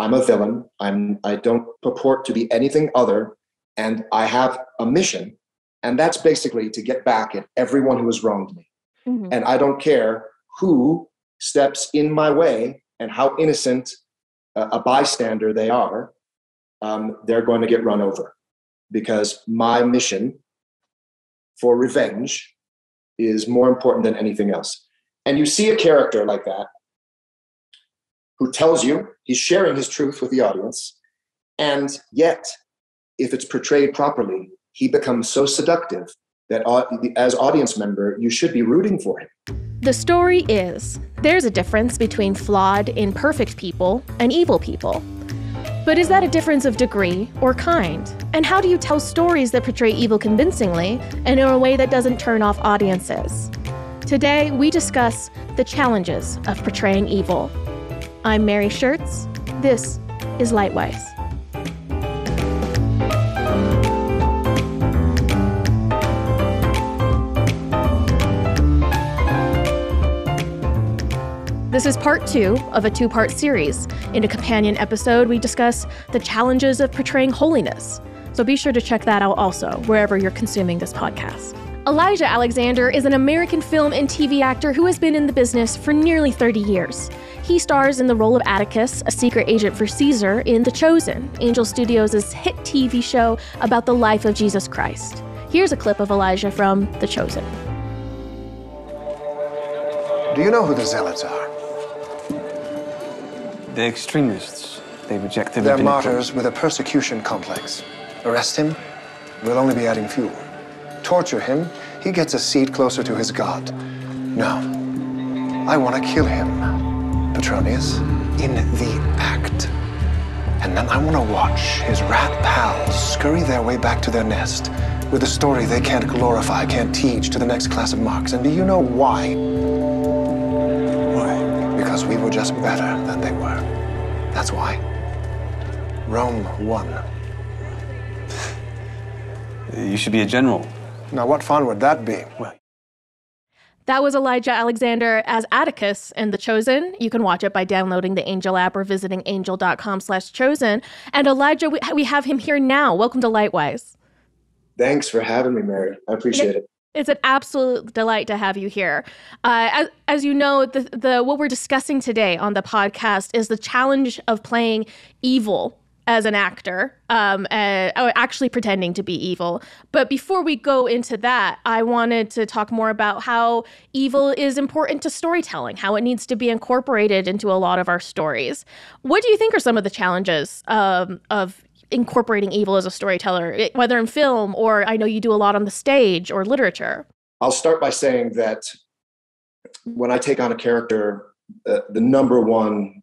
I'm a villain. I'm I don't purport to be anything other, and I have a mission, and that's basically to get back at everyone who has wronged me. Mm-hmm. And I don't care who steps in my way and how innocent uh, a bystander they are. Um, they're going to get run over because my mission for revenge is more important than anything else. And you see a character like that who tells you he's sharing his truth with the audience. And yet, if it's portrayed properly, he becomes so seductive that as audience member, you should be rooting for him. The story is there's a difference between flawed, imperfect people and evil people. But is that a difference of degree or kind? And how do you tell stories that portray evil convincingly and in a way that doesn't turn off audiences? Today, we discuss the challenges of portraying evil. I'm Mary Schertz. This is Lightwise. This is part two of a two part series. In a companion episode, we discuss the challenges of portraying holiness. So be sure to check that out also, wherever you're consuming this podcast. Elijah Alexander is an American film and TV actor who has been in the business for nearly 30 years. He stars in the role of Atticus, a secret agent for Caesar, in The Chosen, Angel Studios' hit TV show about the life of Jesus Christ. Here's a clip of Elijah from The Chosen. Do you know who the Zealots are? The extremists. They reject the They're martyrs with a persecution complex. Arrest him, we'll only be adding fuel. Torture him, he gets a seat closer to his God. No, I want to kill him. Petronius in the act. And then I want to watch his rat pals scurry their way back to their nest with a story they can't glorify, can't teach to the next class of marks. And do you know why? Why? Because we were just better than they were. That's why. Rome won. You should be a general. Now, what fun would that be? Well, that was Elijah Alexander as Atticus in The Chosen. You can watch it by downloading the Angel app or visiting angel.com slash chosen. And Elijah, we, we have him here now. Welcome to Lightwise. Thanks for having me, Mary. I appreciate it. It's an absolute delight to have you here. Uh, as, as you know, the, the what we're discussing today on the podcast is the challenge of playing evil as an actor, um, uh, actually pretending to be evil. But before we go into that, I wanted to talk more about how evil is important to storytelling, how it needs to be incorporated into a lot of our stories. What do you think are some of the challenges um, of incorporating evil as a storyteller, whether in film or I know you do a lot on the stage or literature? I'll start by saying that when I take on a character, uh, the number one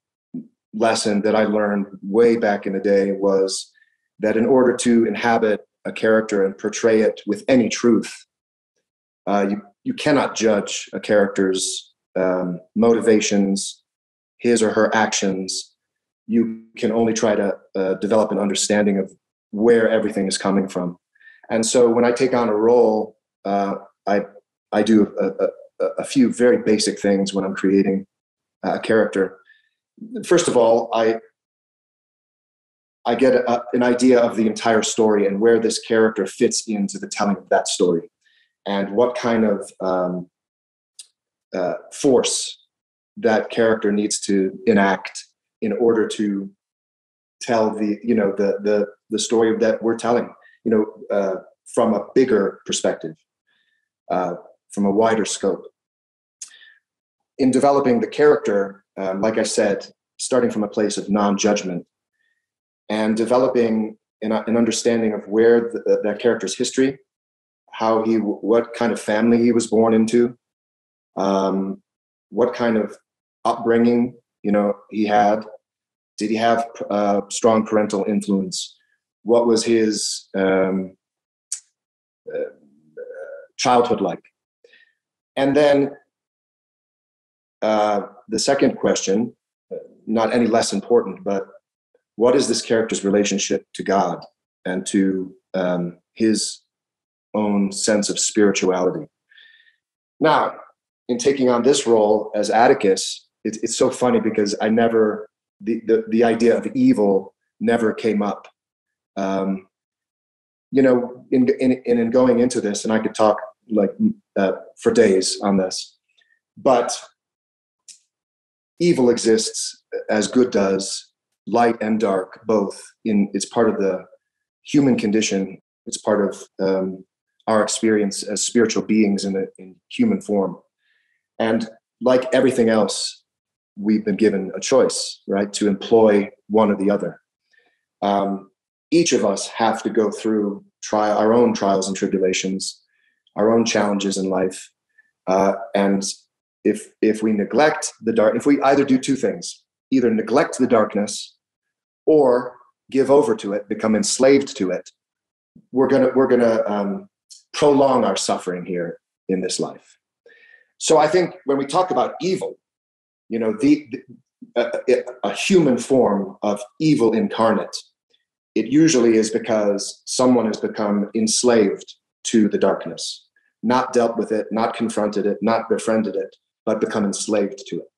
lesson that I learned way back in the day was that in order to inhabit a character and portray it with any truth, uh, you you cannot judge a character's um, motivations, his or her actions. You can only try to uh, develop an understanding of where everything is coming from. And so when I take on a role, uh, I I do a, a, a, few very basic things when I'm creating a character first of all, I I get a, an idea of the entire story and where this character fits into the telling of that story, and what kind of um, uh, force that character needs to enact in order to tell the you know the the the story that we're telling you know uh, from a bigger perspective uh, from a wider scope. In developing the character um, like I said, starting from a place of non-judgment and developing an, an understanding of where the, that character's history, how he, what kind of family he was born into, um, what kind of upbringing you know he had. Did he have uh, strong parental influence? What was his um, uh, childhood like? And then uh, the second question, not any less important, but what is this character's relationship to God and to um, his own sense of spirituality? Now, in taking on this role as Atticus, it's, it's so funny because I never the, the, the idea of evil never came up. Um, you know, in, in, in going into this, and I could talk like uh, for days on this, but evil exists as good does, light and dark both. In it's part of the human condition. It's part of um, our experience as spiritual beings in, a, in human form. And like everything else, we've been given a choice, right, to employ one or the other. Um, each of us have to go through trial, our own trials and tribulations, our own challenges in life. Uh, and if if we neglect the dark, if we either do two things, either neglect the darkness or give over to it, become enslaved to it, we're gonna we're gonna um, prolong our suffering here in this life. So I think when we talk about evil, you know, the, the a, a human form of evil incarnate, it usually is because someone has become enslaved to the darkness, not dealt with it, not confronted it, not befriended it, but become enslaved to it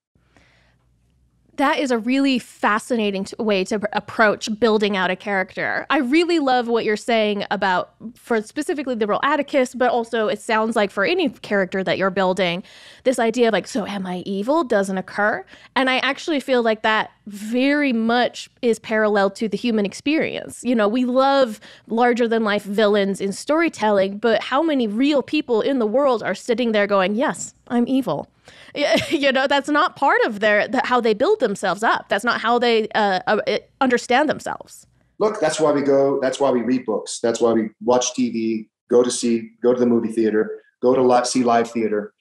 that is a really fascinating way to approach building out a character. I really love what you're saying about, for specifically the role Atticus, but also it sounds like for any character that you're building, this idea of like, so am I evil doesn't occur. And I actually feel like that very much is parallel to the human experience. You know, we love larger than life villains in storytelling, but how many real people in the world are sitting there going, yes, I'm evil? you know that's not part of their how they build themselves up. That's not how they uh, uh, understand themselves. Look that's why we go that's why we read books. That's why we watch tv go to see go to the movie theater go to live, see live theater.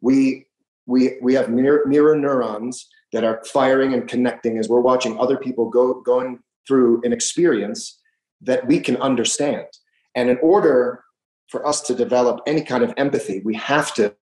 We we we have mirror, mirror neurons that are firing and connecting as we're watching other people go going through an experience that we can understand. And in order for us to develop any kind of empathy, we have to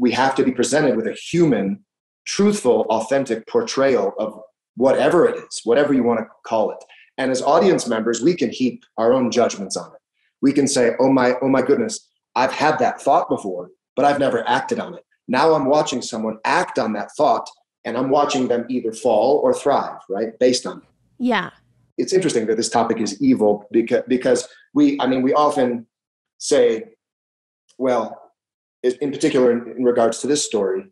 we have to be presented with a human, truthful, authentic portrayal of whatever it is, whatever you want to call it. And as audience members, we can heap our own judgments on it. We can say, "Oh my, oh my goodness, I've had that thought before, but I've never acted on it. Now I'm watching someone act on that thought, and I'm watching them either fall or thrive, right, based on it." Yeah. It's interesting that this topic is evil because because we, I mean, we often say, well, in particular, in, regards to this story,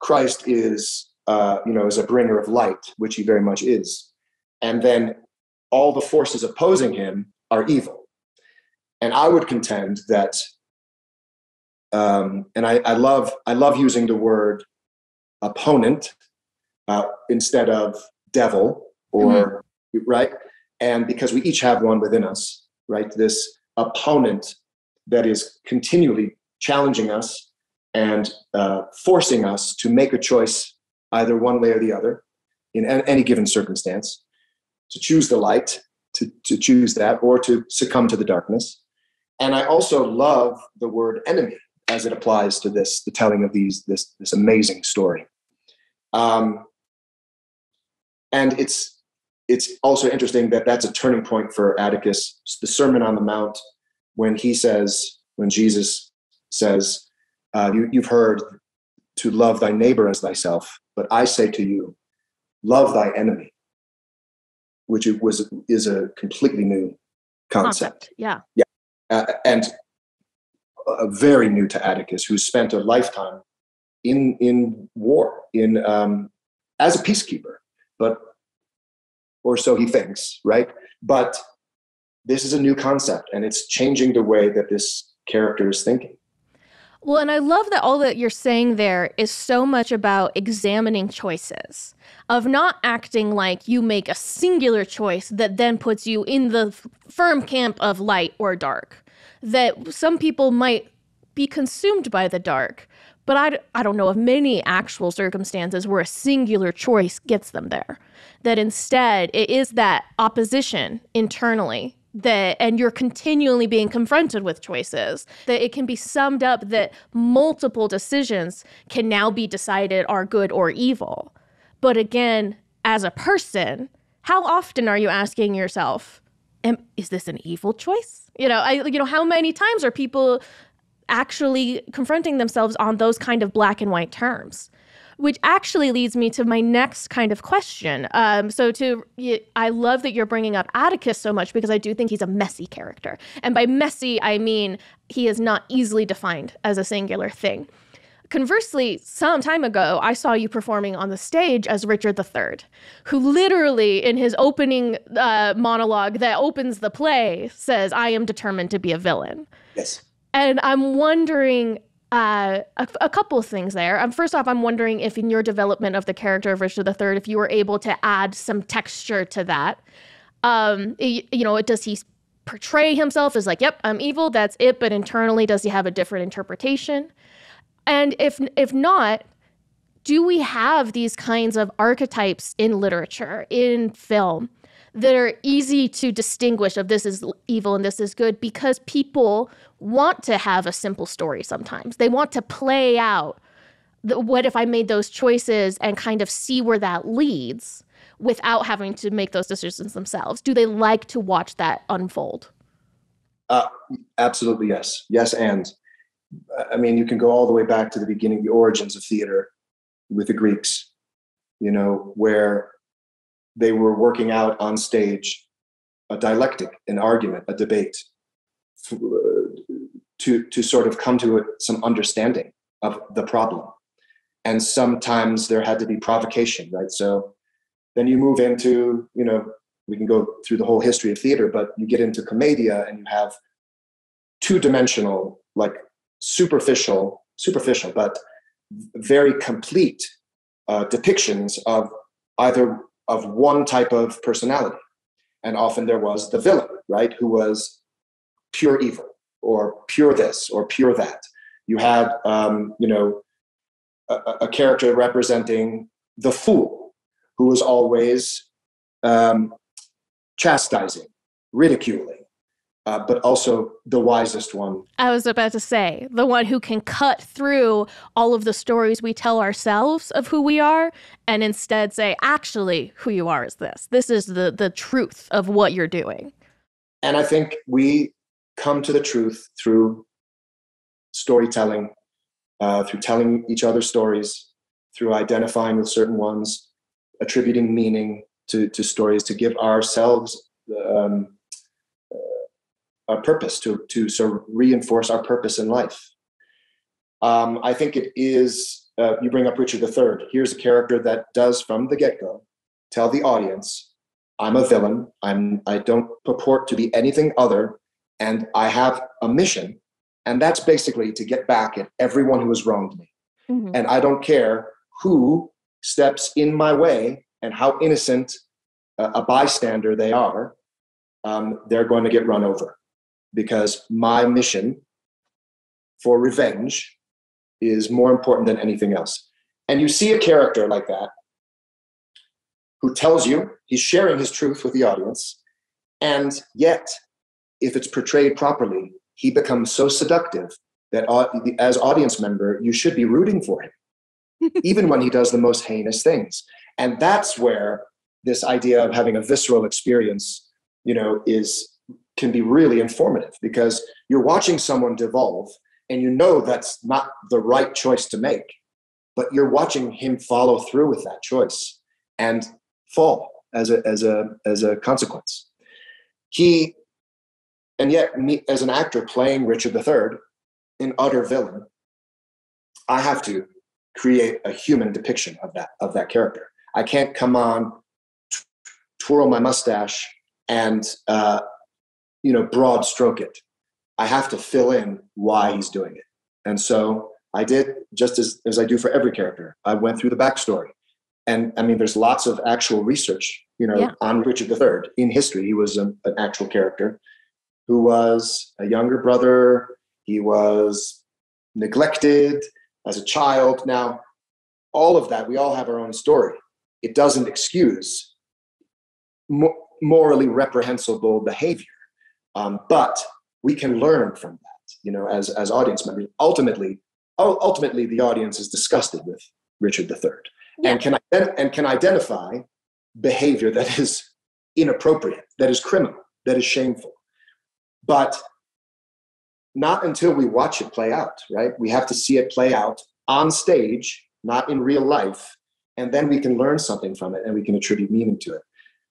Christ is, uh, you know, is a bringer of light, which he very much is, and then all the forces opposing him are evil. And I would contend that, um, and I, I love I love using the word opponent uh, instead of devil or mm-hmm. right, and because we each have one within us, right? This opponent that is continually challenging us and uh, forcing us to make a choice either one way or the other in any given circumstance to choose the light to, to choose that or to succumb to the darkness. And i also love the word enemy as it applies to this the telling of these this this amazing story. Um, and it's it's also interesting that that's a turning point for Atticus. The Sermon on the Mount, when he says, when Jesus says, uh, you, you've heard to love thy neighbor as thyself, but I say to you, love thy enemy, which was is a completely new concept. concept. Yeah, yeah, uh, and uh, very new to Atticus, who spent a lifetime in in war in um, as a peacekeeper, but or so he thinks, right? But this is a new concept and it's changing the way that this character is thinking. Well, and I love that all that you're saying there is so much about examining choices, of not acting like you make a singular choice that then puts you in the firm camp of light or dark. That some people might be consumed by the dark, but I, I don't know of many actual circumstances where a singular choice gets them there. That instead it is that opposition internally that and you're continually being confronted with choices that it can be summed up that multiple decisions can now be decided are good or evil. But again as a person how often are you asking yourself is this an evil choice? You know i you know how many times are people actually confronting themselves on those kind of black and white terms which actually leads me to my next kind of question. Um, so, to I love that you're bringing up Atticus so much because I do think he's a messy character, and by messy I mean he is not easily defined as a singular thing. Conversely, some time ago, I saw you performing on the stage as Richard III, who literally, in his opening uh, monologue that opens the play, says, I am determined to be a villain. Yes. And I'm wondering uh, a, a, couple of things there. Um, first off, I'm wondering if in your development of the character of Richard III, if you were able to add some texture to that. Um, you, you know, does he portray himself as like, yep, I'm evil, that's it, but internally, does he have a different interpretation? And if if not, do we have these kinds of archetypes in literature, in film, that are easy to distinguish of this is evil and this is good because people want to have a simple story sometimes. They want to play out the, what if I made those choices and kind of see where that leads without having to make those decisions themselves. Do they like to watch that unfold? Uh, absolutely, yes. Yes, and I mean, you can go all the way back to the beginning, the origins of theater with the Greeks, you know, where they were working out on stage a dialectic, an argument, a debate uh, to, to sort of come to some understanding of the problem. And sometimes there had to be provocation, right? So then you move into, you know, we can go through the whole history of theater, but you get into commedia and you have two dimensional, like superficial, superficial, but very complete uh, depictions of either of one type of personality. And often there was the villain, right, who was pure evil or pure this or pure that. You had, um, you know, a, a, character representing the fool, who was always um, chastising, ridiculing, uh, but also the wisest one. I was about to say, the one who can cut through all of the stories we tell ourselves of who we are and instead say, actually, who you are is this. This is the, the truth of what you're doing. And I think we come to the truth through storytelling, uh, through telling each other stories, through identifying with certain ones, attributing meaning to, to stories, to give ourselves. Um, our purpose to to sort of reinforce our purpose in life. Um, I think it is. Uh, you bring up Richard III. Here's a character that does from the get go tell the audience, "I'm a villain. I'm. I don't purport to be anything other, and I have a mission, and that's basically to get back at everyone who has wronged me. Mm-hmm. And I don't care who steps in my way and how innocent uh, a bystander they are. Um, they're going to get run over because my mission for revenge is more important than anything else. And you see a character like that who tells you he's sharing his truth with the audience, and yet, if it's portrayed properly, he becomes so seductive that as audience member, you should be rooting for him, even when he does the most heinous things. And that's where this idea of having a visceral experience, you know, is can be really informative because you're watching someone devolve and you know that's not the right choice to make, but you're watching him follow through with that choice and fall as a as a as a consequence. He and yet me as an actor playing Richard III, an utter villain, I have to create a human depiction of that of that character. I can't come on, twirl my mustache, and uh, you know, broad stroke it. I have to fill in why he's doing it. And so I did just as, as I do for every character. I went through the backstory. And I mean, there's lots of actual research, you know, yeah. on Richard III in history. He was a, an actual character who was a younger brother. He was neglected as a child. Now, all of that, we all have our own story. It doesn't excuse morally reprehensible behavior. Um, but we can learn from that, you know, as, as audience members. Ultimately, ultimately, the audience is disgusted with Richard III yeah. and, can, and can identify behavior that is inappropriate, that is criminal, that is shameful. But not until we watch it play out, right? We have to see it play out on stage not in real life, and then we can learn something from it and we can attribute meaning to it.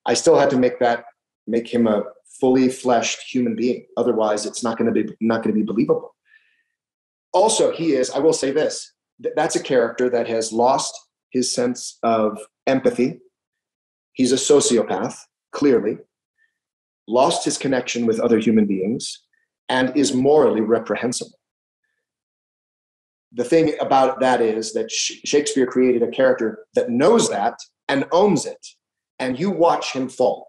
I still had to make that make him a fully fleshed human being. Otherwise, it's not going to be not going to be believable. Also, he is. I will say this: that's a character that has lost his sense of empathy. He's a sociopath, clearly, lost his connection with other human beings, and is morally reprehensible. The thing about that is that Shakespeare created a character that knows that and owns it, and you watch him fall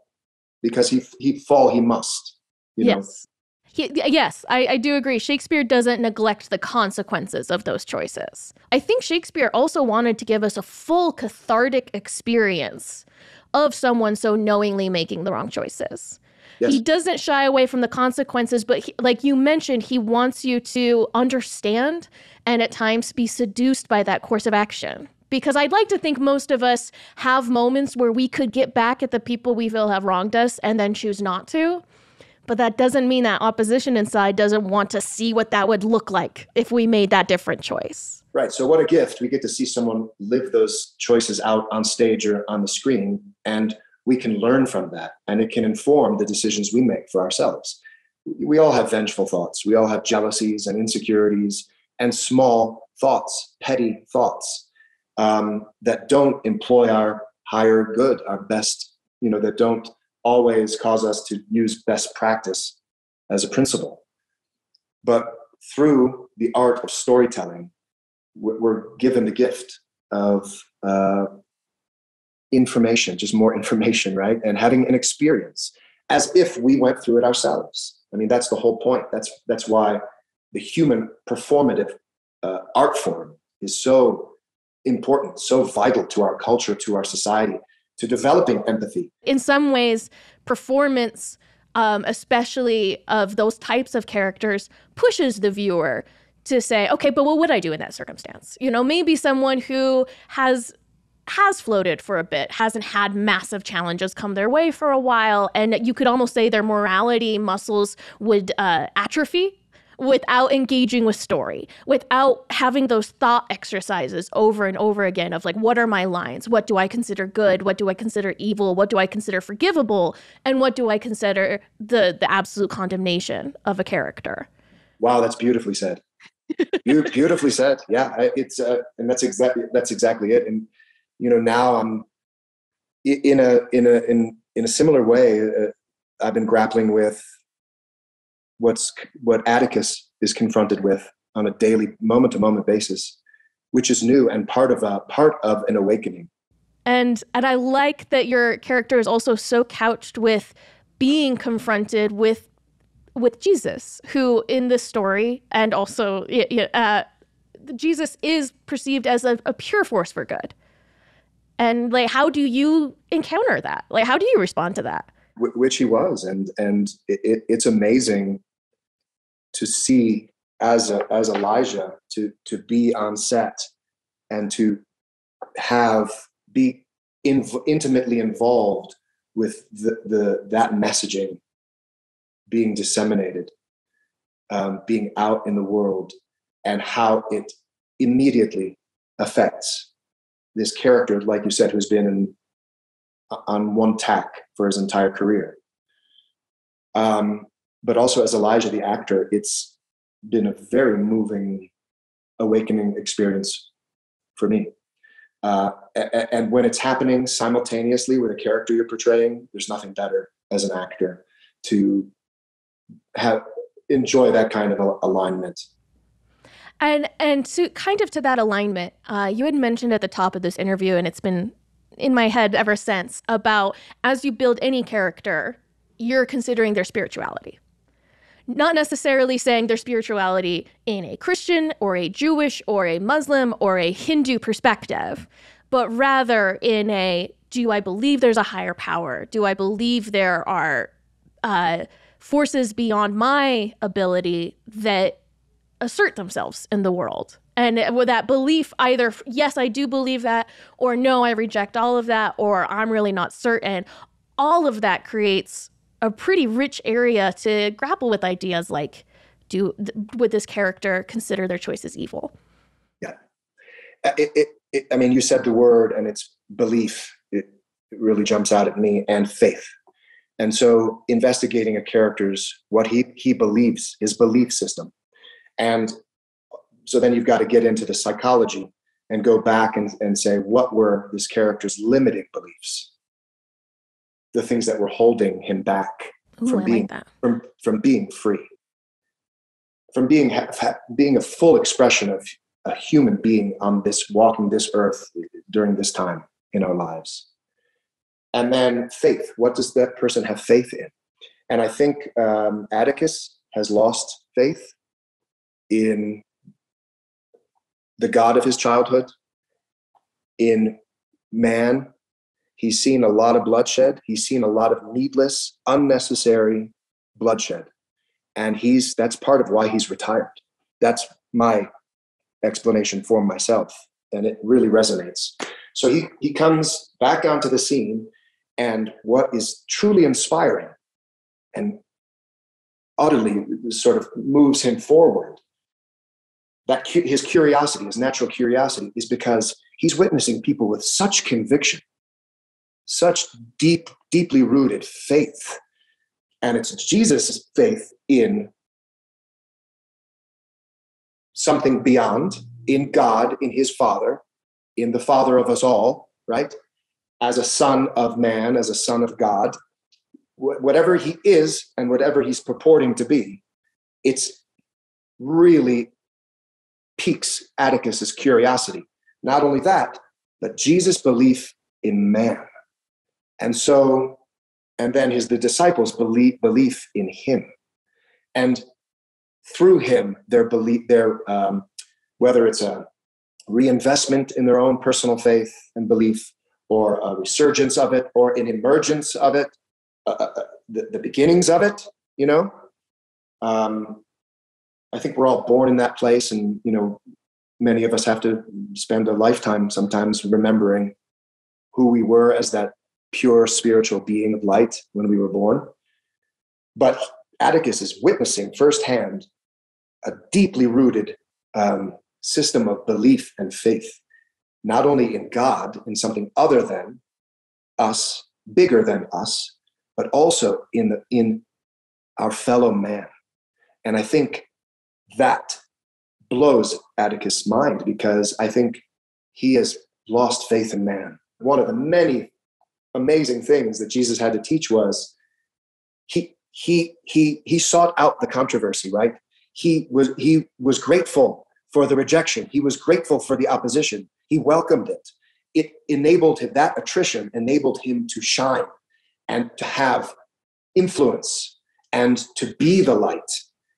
because he he fall he must. You yes. Know? He, yes, I, I do agree. Shakespeare doesn't neglect the consequences of those choices. I think Shakespeare also wanted to give us a full cathartic experience of someone so knowingly making the wrong choices. Yes. He doesn't shy away from the consequences, but he, like you mentioned, he wants you to understand and at times be seduced by that course of action. Because I'd like to think most of us have moments where we could get back at the people we feel have wronged us and then choose not to. But that doesn't mean that opposition inside doesn't want to see what that would look like if we made that different choice. Right. So, what a gift. We get to see someone live those choices out on stage or on the screen, and we can learn from that, and it can inform the decisions we make for ourselves. We all have vengeful thoughts, we all have jealousies and insecurities and small thoughts, petty thoughts um, that don't employ our higher good, our best, you know, that don't always cause us to use best practice as a principle. But through the art of storytelling, we're given the gift of uh, information, just more information, right? And having an experience as if we went through it ourselves. I mean, that's the whole point. That's that's why the human performative uh, art form is so important, so vital to our culture, to our society, to developing empathy. In some ways, performance, um, especially of those types of characters, pushes the viewer to say, okay, but what would I do in that circumstance? You know, maybe someone who has has floated for a bit, hasn't had massive challenges come their way for a while, and you could almost say their morality muscles would uh, atrophy without engaging with story, without having those thought exercises over and over again of like, what are my lines? What do I consider good? What do I consider evil? What do I consider forgivable? And what do I consider the the absolute condemnation of a character? Wow, that's beautifully said. You beautifully said. Yeah, it's uh, and that's exactly that's exactly it. And you know, now I'm in a in a in in a similar way. Uh, I've been grappling with what's what Atticus is confronted with on a daily, moment to moment basis, which is new and part of a part of an awakening. And and I like that your character is also so couched with being confronted with with Jesus, who in this story and also uh, Jesus is perceived as a, a pure force for good. And like, how do you encounter that? Like, how do you respond to that? which he was and and it, it's amazing to see as a, as Elijah to to be on set and to have be in, intimately involved with the, the that messaging being disseminated, um, being out in the world, and how it immediately affects this character, like you said, who's been in, on one tack for his entire career. Um, but also as Elijah the actor, it's been a very moving, awakening experience for me. Uh, and when it's happening simultaneously with a character you're portraying, there's nothing better as an actor to have enjoy that kind of alignment. And and to kind of to that alignment, uh, you had mentioned at the top of this interview, and it's been in my head ever since about as you build any character, you're considering their spirituality not necessarily saying their spirituality in a Christian or a Jewish or a Muslim or a Hindu perspective, but rather in a do I believe there's a higher power? Do I believe there are uh, forces beyond my ability that assert themselves in the world? And with that belief, either yes, I do believe that, or no, I reject all of that, or I'm really not certain. All of that creates a pretty rich area to grapple with ideas like do would this character consider their choices evil yeah uh, it, it, it, I mean, you said the word, and it's belief. It, it really jumps out at me, and faith. And so, investigating a character's what he he believes, his belief system, and so then you've got to get into the psychology and go back and, and say what were this character's limiting beliefs, the things that were holding him back Ooh, from I being like from from being free, from being ha- being a full expression of a human being on this walking this earth during this time in our lives. And then faith. What does that person have faith in? And I think um, Atticus has lost faith in the God of his childhood, in man. He's seen a lot of bloodshed. He's seen a lot of needless, unnecessary bloodshed. And he's that's part of why he's retired. That's my explanation for myself. And it really resonates. So he, he comes back onto the scene, and what is truly inspiring and utterly sort of moves him forward that cu- his curiosity, his natural curiosity, is because he's witnessing people with such conviction, such deep, deeply rooted faith. And it's Jesus' faith in something beyond, in God, in his Father, in the Father of us all, right? As a son of man, as a son of God, wh- whatever he is and whatever he's purporting to be, it's really piques Atticus's curiosity. Not only that, but Jesus' belief in man. And so, and then his the disciples' belief belief in him. And through him, their belief, their um, whether it's a reinvestment in their own personal faith and belief, or a resurgence of it, or an emergence of it, uh, uh, the, the beginnings of it, you know. Um, I think we're all born in that place, and you know, many of us have to spend a lifetime sometimes remembering who we were as that pure spiritual being of light when we were born. But Atticus is witnessing firsthand a deeply rooted um, system of belief and faith, not only in God, in something other than us, bigger than us, but also in the in our fellow man. And I think that blows Atticus' mind because I think he has lost faith in man. One of the many amazing things that Jesus had to teach was he he he he sought out the controversy, right? He was he was grateful for the rejection. He was grateful for the opposition. He welcomed it. It enabled him that attrition enabled him to shine and to have influence and to be the light.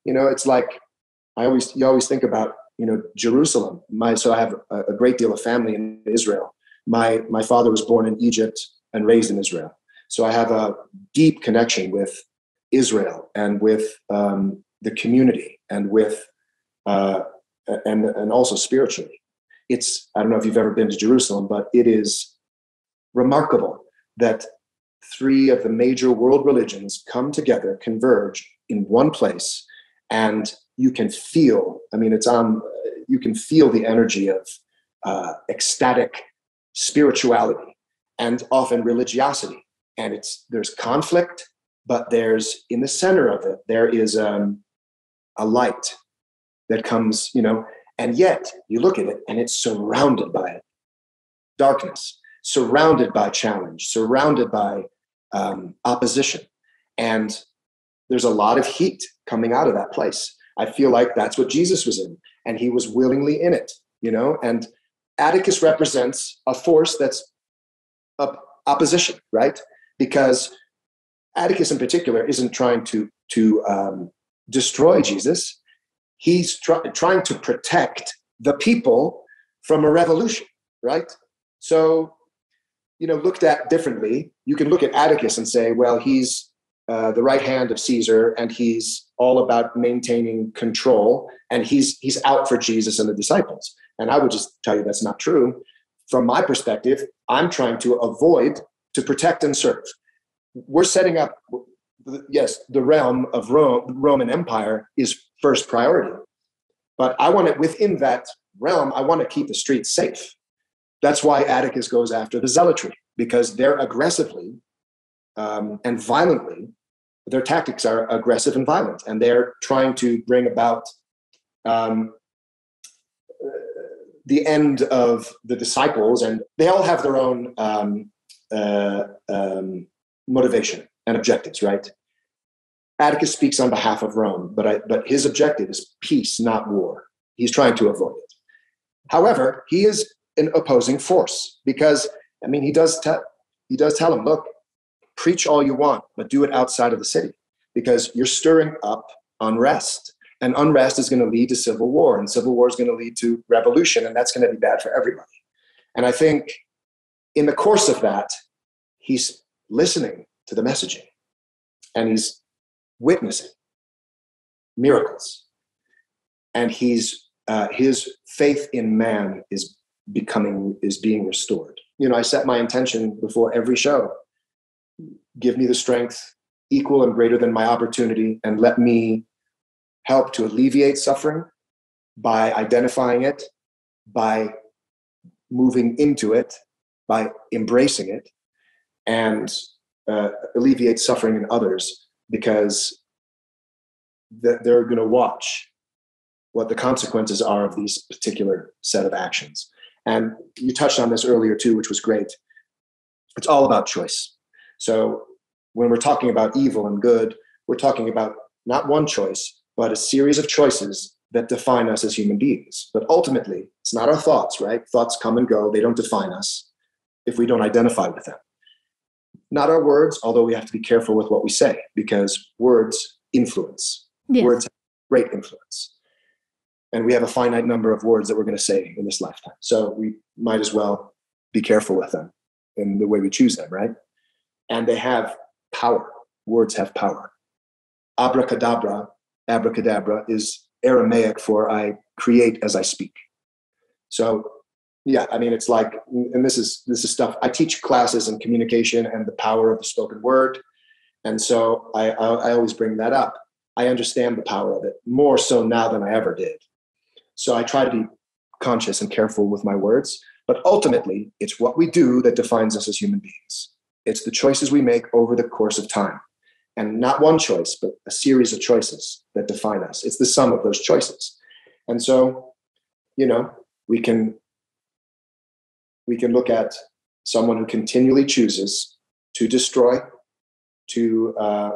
You know, it's like I always you always think about you know Jerusalem. My so I have a, a great deal of family in Israel. My my father was born in Egypt and raised in Israel, so I have a deep connection with Israel and with um, the community and with uh, and and also spiritually. It's I don't know if you've ever been to Jerusalem, but it is remarkable that three of the major world religions come together, converge in one place, and you can feel. I mean, it's on. You can feel the energy of uh, ecstatic spirituality and often religiosity, and it's there's conflict, but there's in the center of it there is um, a light that comes, you know, and yet you look at it and it's surrounded by it. Darkness, surrounded by challenge, surrounded by um, opposition. And there's a lot of heat coming out of that place. I feel like that's what Jesus was in, and he was willingly in it, you know. And Atticus represents a force that's op- opposition, right? Because Atticus, in particular, isn't trying to to um, destroy Jesus. He's try- trying to protect the people from a revolution, right? So, you know, looked at differently, you can look at Atticus and say, well, he's uh, the right hand of Caesar, and he's all about maintaining control, and he's he's out for Jesus and the disciples. And I would just tell you that's not true. From my perspective, I'm trying to avoid to protect and serve. We're setting up. Yes, the realm of Rome, Roman Empire is first priority, but I want it within that realm. I want to keep the streets safe. that's why Atticus goes after the zealotry because they're aggressively um, and violently. Their tactics are aggressive and violent, and they're trying to bring about um, the end of the disciples, and they all have their own um, uh, um, motivation and objectives, right? Atticus speaks on behalf of Rome, but I, but his objective is peace, not war. He's trying to avoid it. However, he is an opposing force because I mean he does he does tell him, look, preach all you want, but do it outside of the city because you're stirring up unrest. And unrest is going to lead to civil war, and civil war is going to lead to revolution, and that's going to be bad for everybody. And I think in the course of that, he's listening to the messaging and he's witnessing miracles. And he's uh, his faith in man is becoming is being restored. You know, I set my intention before every show. Give me the strength equal and greater than my opportunity, and let me help to alleviate suffering by identifying it, by moving into it, by embracing it, and uh, alleviate suffering in others because they're going to watch what the consequences are of these particular set of actions. And you touched on this earlier too, which was great. It's all about choice. So when we're talking about evil and good, we're talking about not one choice, but a series of choices that define us as human beings. But ultimately, it's not our thoughts, right? Thoughts come and go, they don't define us if we don't identify with them. Not our words, although we have to be careful with what we say because words influence. Yes. Words have great influence and we have a finite number of words that we're going to say in this lifetime. So we might as well be careful with them in the way we choose them, right? And they have power. Words have power. Abracadabra, abracadabra is Aramaic for I create as I speak. So yeah, I mean it's like and this is this is stuff I teach classes in communication and the power of the spoken word. And so I, I, I always bring that up. I understand the power of it more so now than I ever did so I try to be conscious and careful with my words. But ultimately, it's what we do that defines us as human beings. It's the choices we make over the course of time. And not one choice, but a series of choices that define us. It's the sum of those choices. And so, you know, we can we can look at someone who continually chooses to destroy, to uh,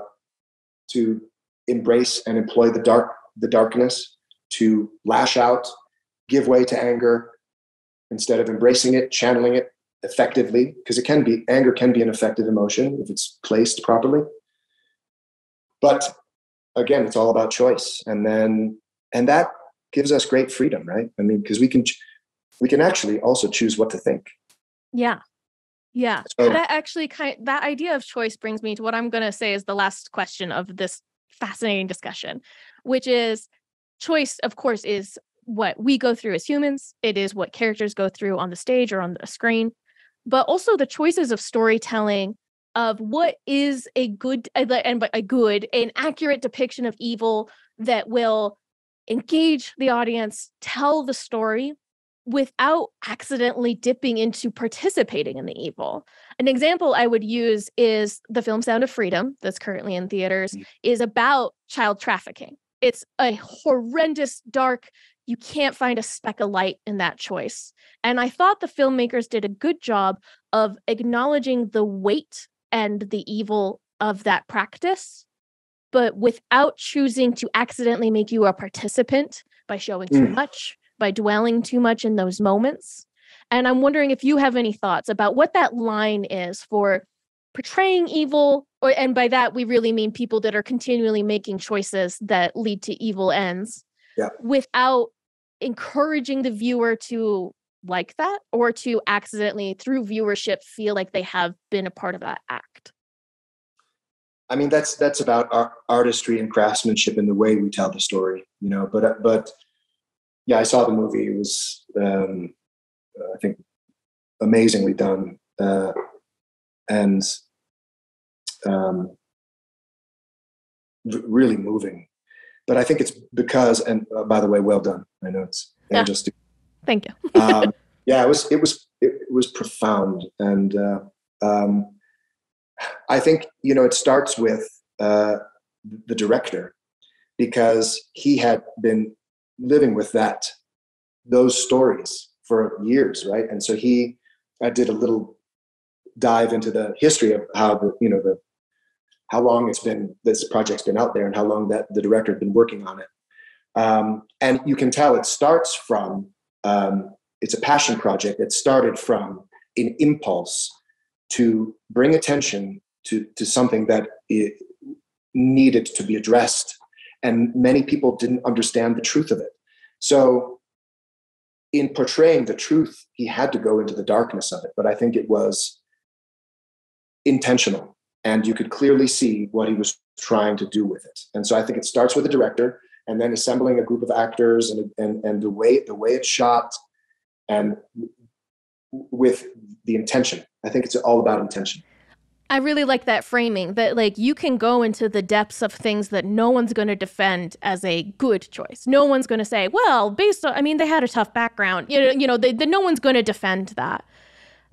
to embrace and employ the dark the darkness to lash out, give way to anger instead of embracing it, channeling it effectively, because it can be anger can be an effective emotion if it's placed properly. But again, it's all about choice, and then and that gives us great freedom, right? I mean, because we can we can actually also choose what to think. Yeah. Yeah. So, that actually kind that idea of choice brings me to what I'm going to say is the last question of this fascinating discussion, which is choice, of course, is what we go through as humans. It is what characters go through on the stage or on the screen, but also the choices of storytelling of what is a good and a good, an accurate depiction of evil that will engage the audience, tell the story without accidentally dipping into participating in the evil. An example I would use is the film Sound of Freedom that's currently in theaters mm. is about child trafficking. It's a horrendous, dark, you can't find a speck of light in that choice. And I thought the filmmakers did a good job of acknowledging the weight and the evil of that practice, but without choosing to accidentally make you a participant by showing too mm. much, by dwelling too much in those moments. And I'm wondering if you have any thoughts about what that line is for portraying evil or and by that we really mean people that are continually making choices that lead to evil ends yeah. without encouraging the viewer to like that or to accidentally through viewership feel like they have been a part of that act i mean that's that's about our artistry and craftsmanship in the way we tell the story you know but but yeah i saw the movie it was um i think amazingly done uh and um, really moving. But I think it's because, and uh, by the way, well done. I know it's yeah. just. Thank you. um, yeah, it was. It was. it, was profound, and uh, um, I think you know it starts with uh, the director because he had been living with that those stories for years, right? And so he I did a little dive into the history of how the you know the how long it's been this project's been out there and how long that the director had been working on it. Um, and you can tell it starts from um, it's a passion project that started from an impulse to bring attention to, to something that it needed to be addressed. And many people didn't understand the truth of it. So, in portraying the truth, he had to go into the darkness of it. But I think it was intentional. And you could clearly see what he was trying to do with it. And so I think it starts with the director and then assembling a group of actors and, and, and the way the way it's shot and with the intention. I think it's all about intention. I really like that framing that like you can go into the depths of things that no one's going to defend as a good choice. No one's going to say, well, based on I mean they had a tough background. You know, you know, they, they, no one's going to defend that.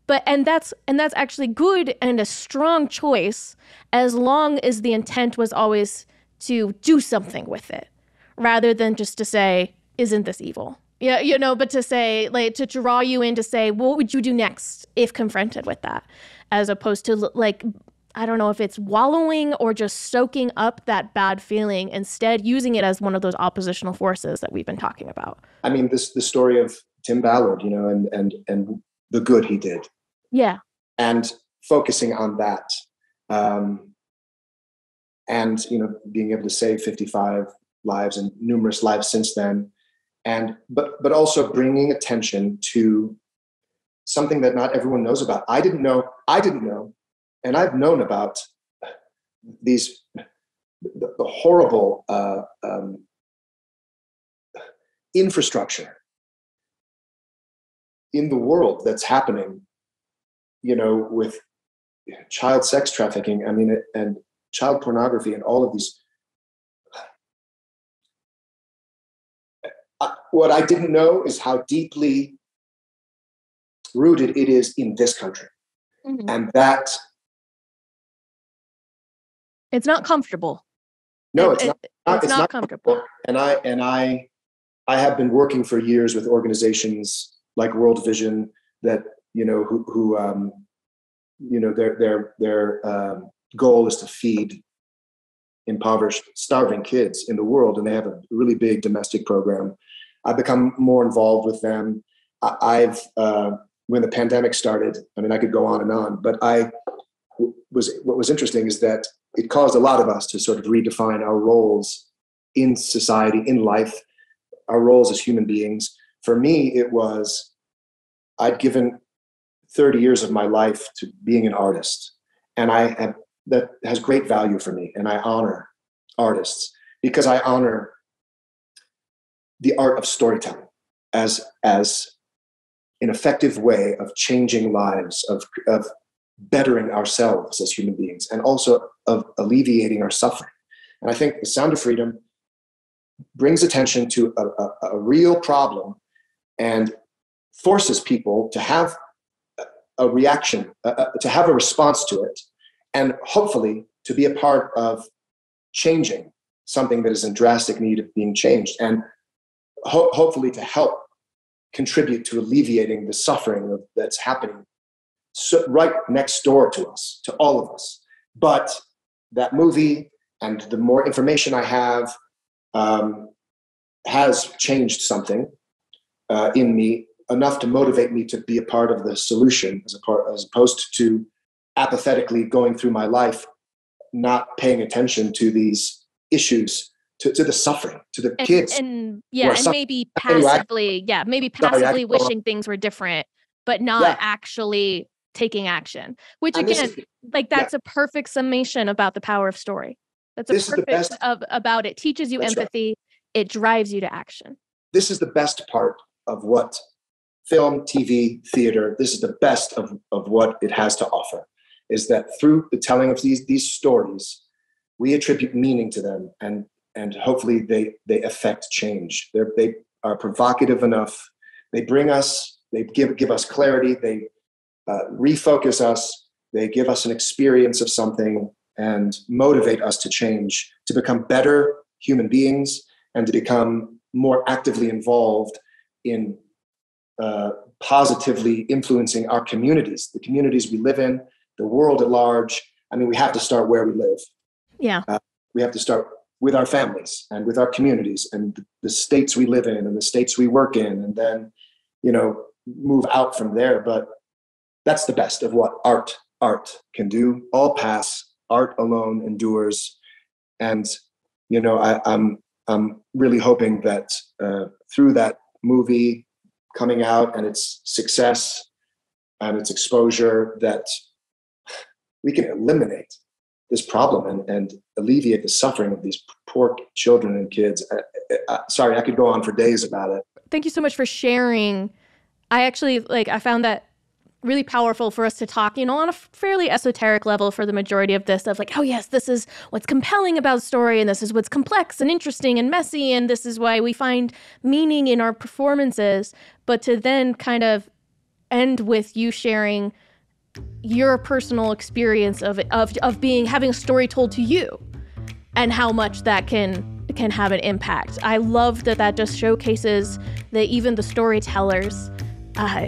But and that's and that's actually good and a strong choice as long as the intent was always to do something with it rather than just to say isn't this evil? Yeah, you know, but to say, like, to draw you in to say, what would you do next if confronted with that? As opposed to, like, I don't know if it's wallowing or just soaking up that bad feeling, instead using it as one of those oppositional forces that we've been talking about. I mean, this the story of Tim Ballard, you know, and and and the good he did. Yeah. And focusing on that, um, and you know, being able to save 55 lives and numerous lives since then and but but also bringing attention to something that not everyone knows about i didn't know i didn't know and i've known about these the, the horrible uh, um, infrastructure in the world that's happening you know with child sex trafficking i mean and child pornography and all of these what I didn't know is how deeply rooted it is in this country. Mm-hmm. And that it's not comfortable. No, it's, it, not, it's, it's not, not comfortable. comfortable. And I and I I have been working for years with organizations like World Vision that you know who who um, you know their their their um, goal is to feed impoverished, starving kids in the world, and they have a really big domestic program. I've become more involved with them. I've uh, when the pandemic started. I mean, I could go on and on, but I was what was interesting is that it caused a lot of us to sort of redefine our roles in society, in life, our roles as human beings. For me, it was I'd given 30 years of my life to being an artist, and I have that has great value for me, and I honor artists because I honor the art of storytelling as as an effective way of changing lives, of of bettering ourselves as human beings, and also of alleviating our suffering. And I think the Sound of Freedom brings attention to a, a, a real problem and forces people to have a reaction, uh, to have a response to it, and hopefully to be a part of changing something that is in drastic need of being changed. And ho- hopefully to help contribute to alleviating the suffering of, that's happening so, right next door to us, to all of us. But that movie and the more information I have um, has changed something uh, in me enough to motivate me to be a part of the solution as a part as opposed to apathetically going through my life not paying attention to these issues to, to the suffering to the and, kids and yeah and maybe passively yeah maybe passively Sorry, wishing things were different but not yeah. actually taking action which and again is, like that's yeah. a perfect summation about the power of story that's a this perfect of about it teaches you that's empathy right. it drives you to action this is the best part of what film tv theater this is the best of, of what it has to offer is that through the telling of these these stories we attribute meaning to them and and hopefully they they affect change. They're, they are provocative enough. They bring us they give give us clarity. They uh, refocus us. They give us an experience of something and motivate us to change, to become better human beings, and to become more actively involved in uh, positively influencing our communities, the communities we live in, the world at large. I mean, we have to start where we live. Yeah. Uh, we have to start with our families and with our communities and the states we live in and the states we work in, and then, you know, move out from there. But that's the best of what art art can do. All pass. Art alone endures, and you know, I, I'm I'm really hoping that uh, through that movie coming out and its success and its exposure, that we can eliminate this problem and, and alleviate the suffering of these poor children and kids. Sorry, I could go on for days about it. Thank you so much for sharing. I actually like I found that really powerful for us to talk, you know, on a fairly esoteric level for the majority of this of like, oh yes, this is what's compelling about story and this is what's complex and interesting and messy and this is why we find meaning in our performances, but to then kind of end with you sharing your personal experience of of of being having a story told to you and how much that can can have an impact. I love that that just showcases that even the storytellers uh,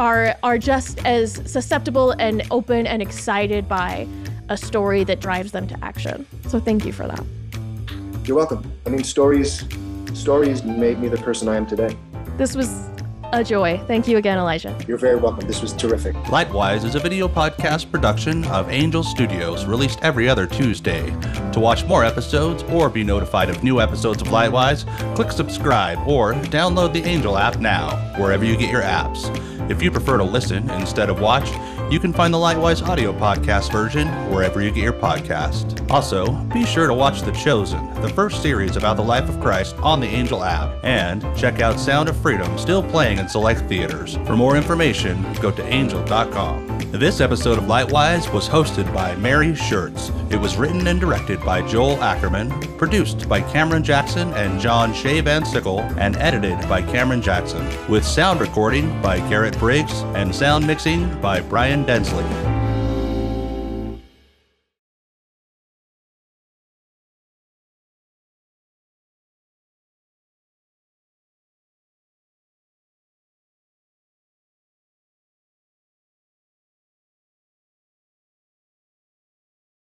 are are just as susceptible and open and excited by a story that drives them to action. So thank you for that. You're welcome. I mean, stories stories made me the person I am today. This was a joy. Thank you again, Elijah. You're very welcome. This was terrific. Lightwise is a video podcast production of Angel Studios, released every other Tuesday. To watch more episodes or be notified of new episodes of Lightwise, click subscribe or download the Angel app now, wherever you get your apps. If you prefer to listen instead of watch, you can find the Lightwise audio podcast version wherever you get your podcast. Also, be sure to watch The Chosen, the first series about the life of Christ on the Angel app, and check out Sound of Freedom, still playing in select theaters. For more information, go to angel.com. This episode of Lightwise was hosted by Mary Schertz. It was written and directed by Joel Ackerman, produced by Cameron Jackson and John Shea Van Sickle, and edited by Cameron Jackson, with sound recording by Garrett Briggs and sound mixing by Brian Densley.